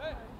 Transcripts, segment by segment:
Amigo,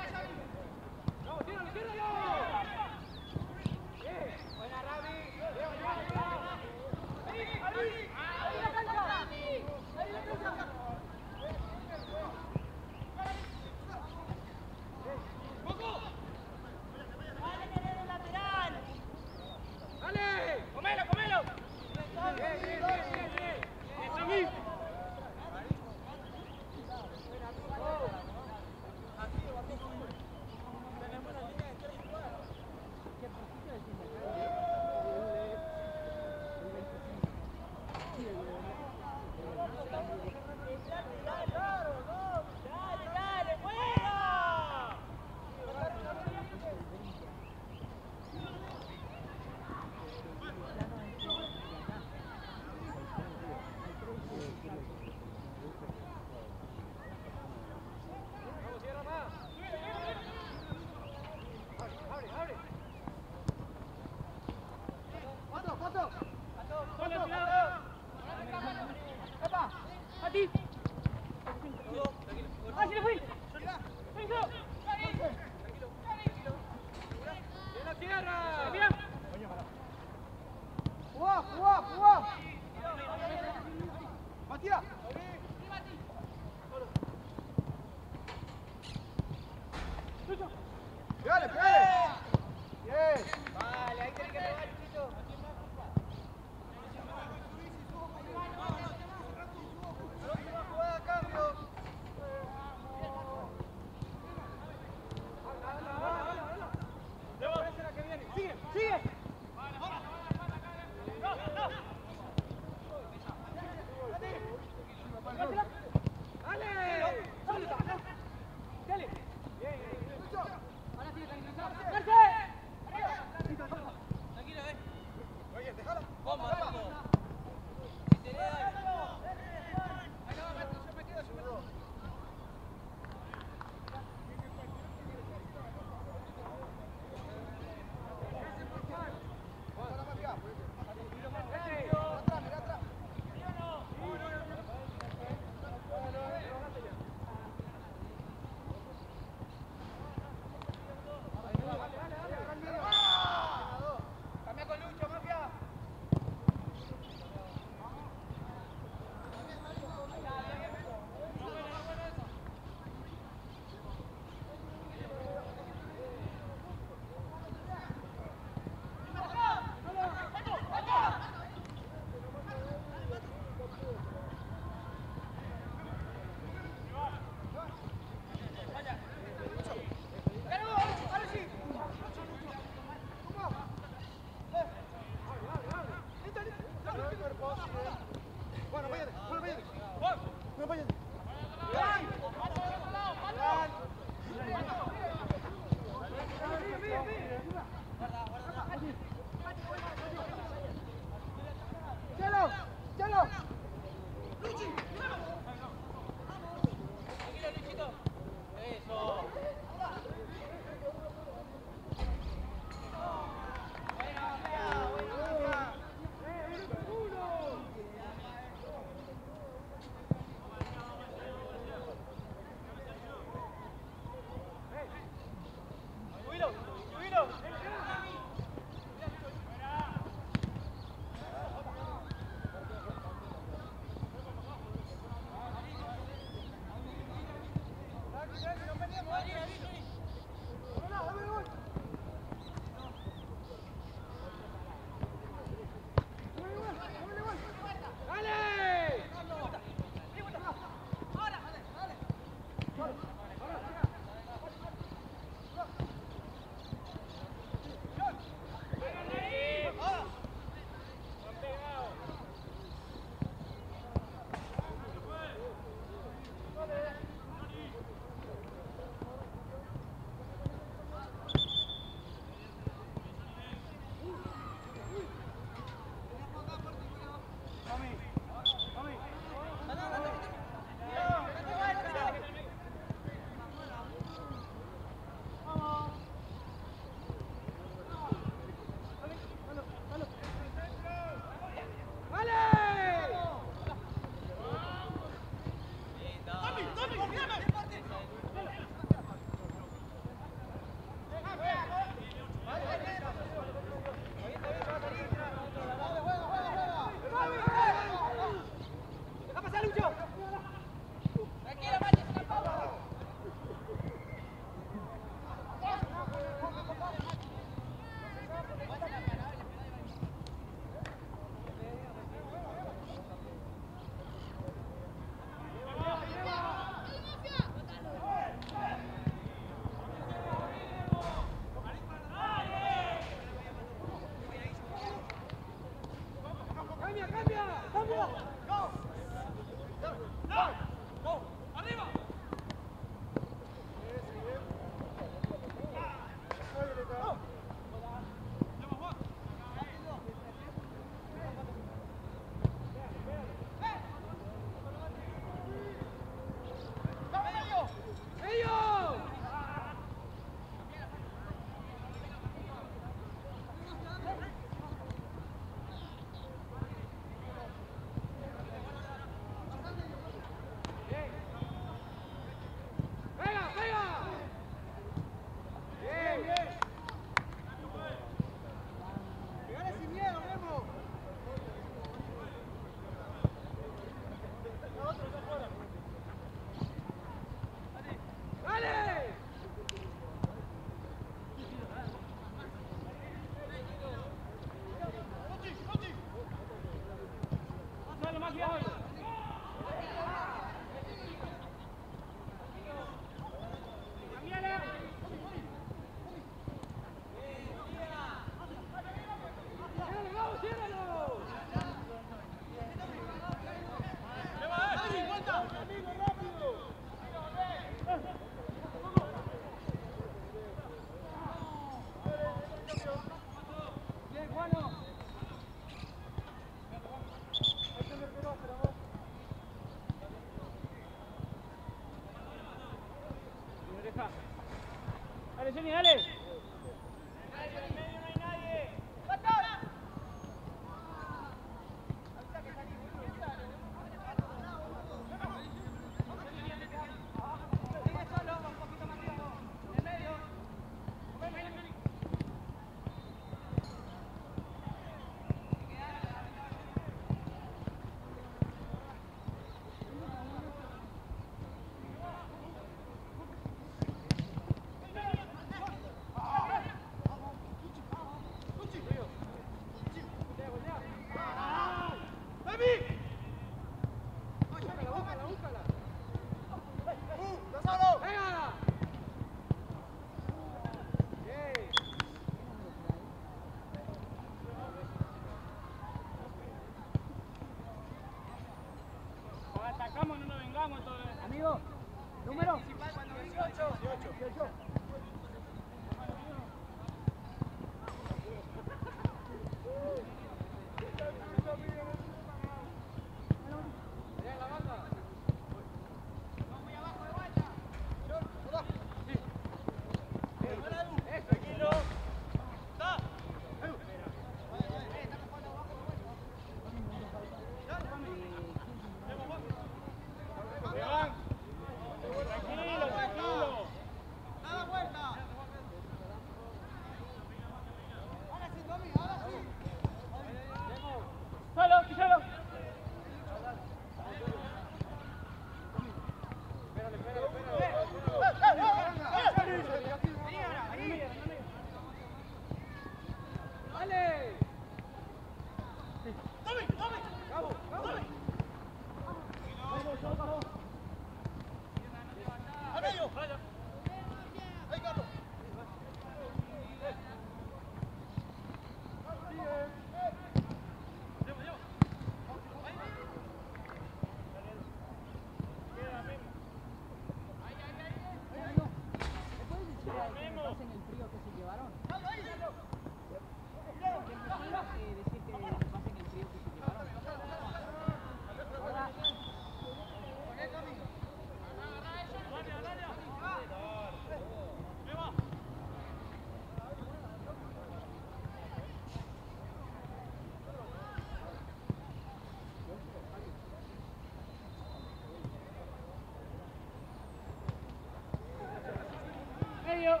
よ。